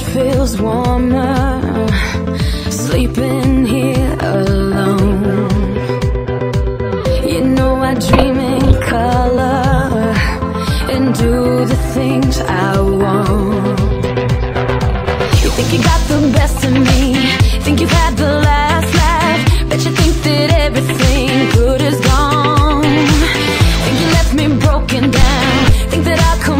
bed feels warmer Sleeping here alone. You know I dream in color And do the things I want. You think you got the best of me Think you've had the last laugh Bet you think that everything good is gone. Think you left me broken down Think that I'll come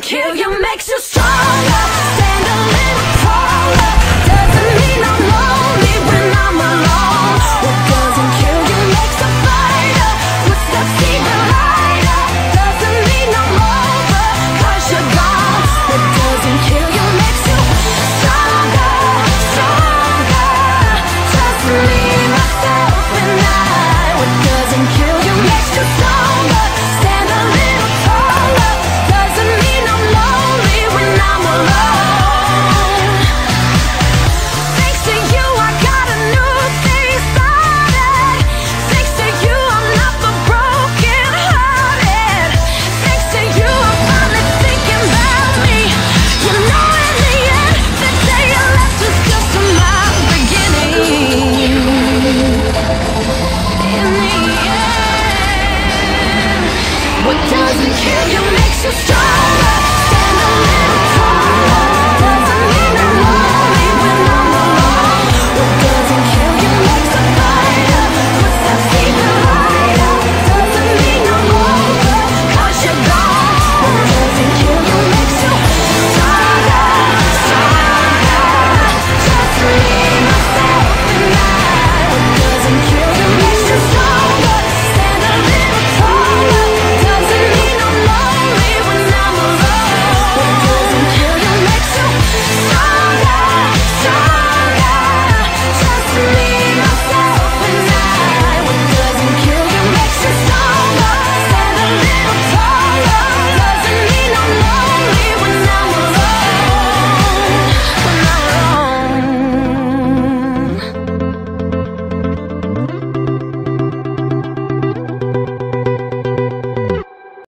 kill your doesn't kill you makes you strong